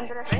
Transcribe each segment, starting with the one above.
Oh,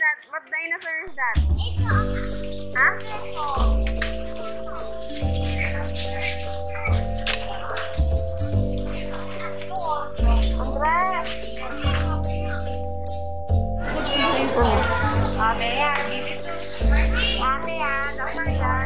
that? What dinosaur is that? Huh? Andres! Ate ya, give it to Ate ya,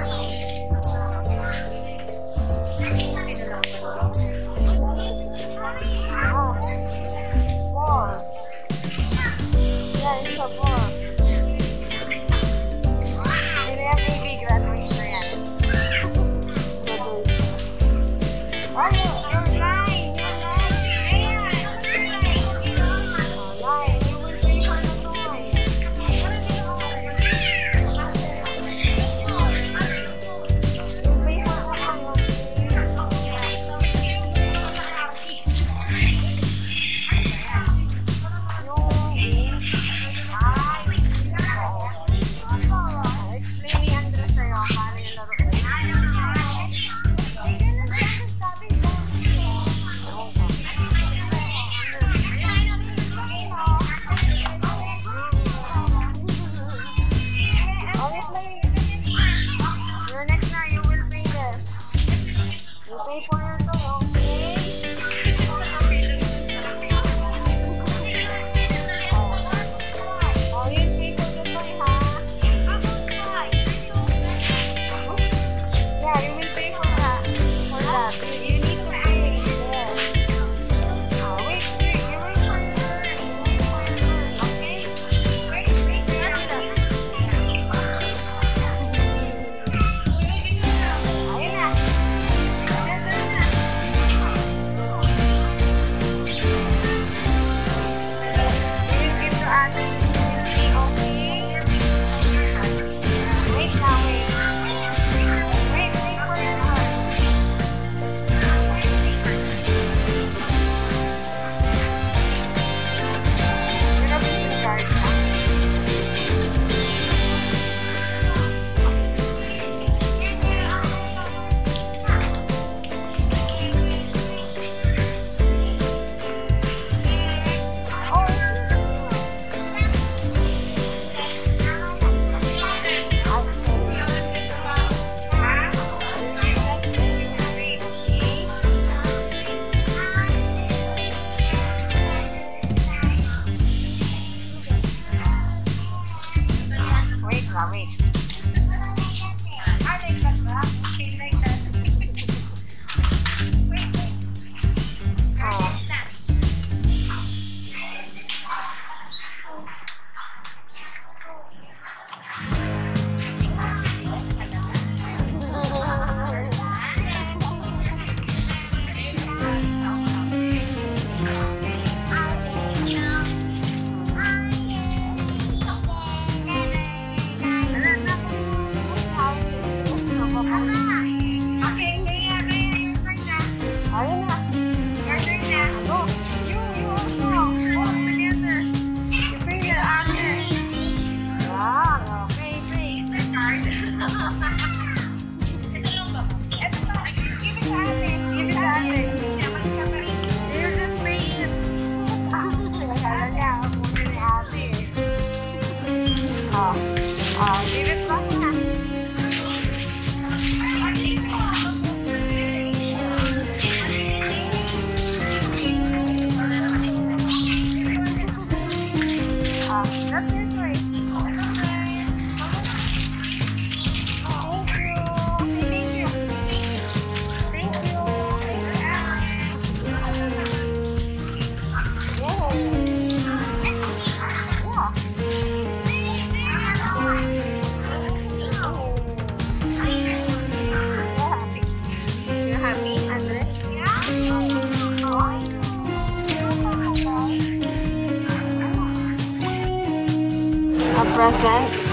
Mommy. Class X.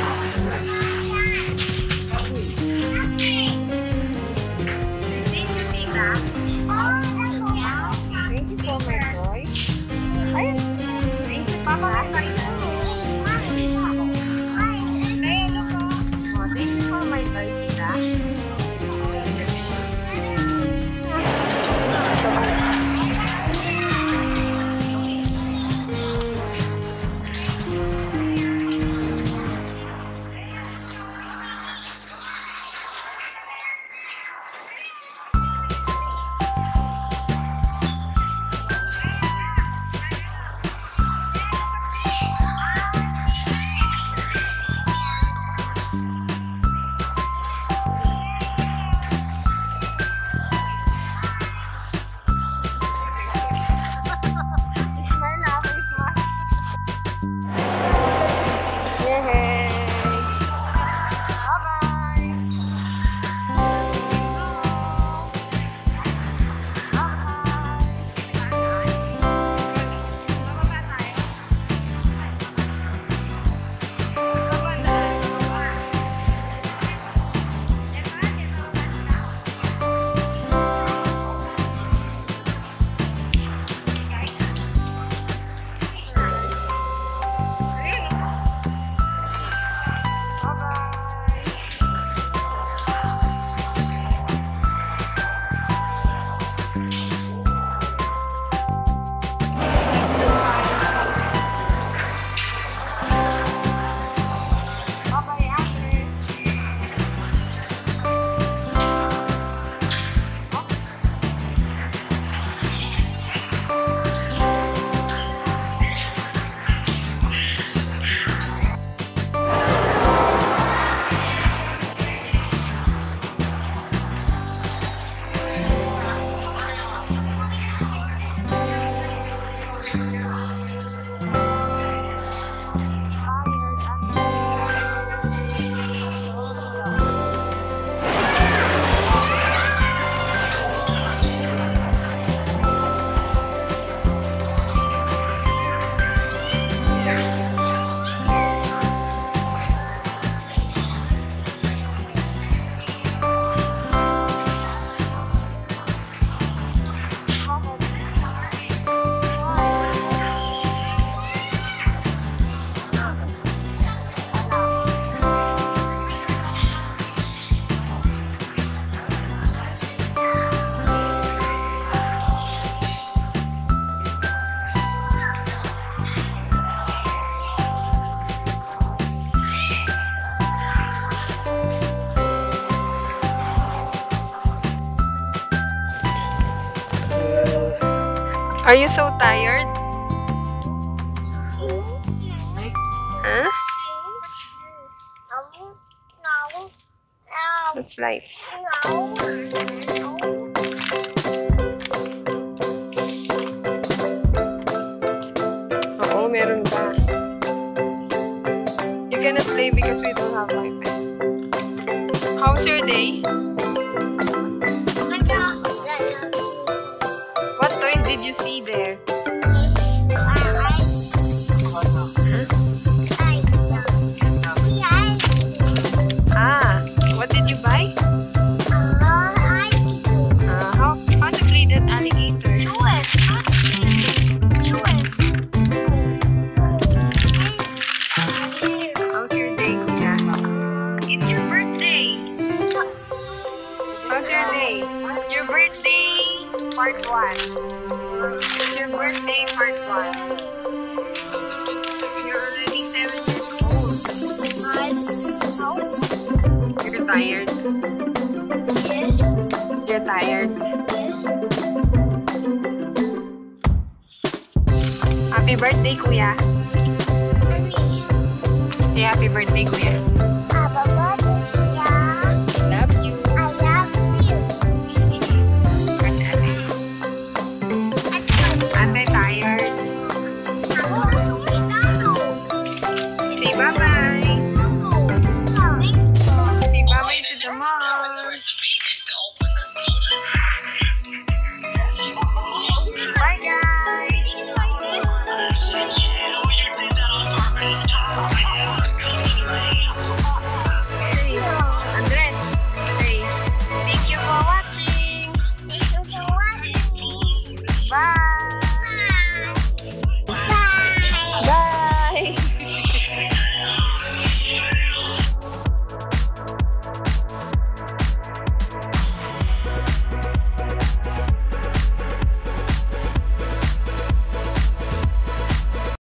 Are you so tired? Huh? That's lights. birthday, kuya. Happy birthday, kuya.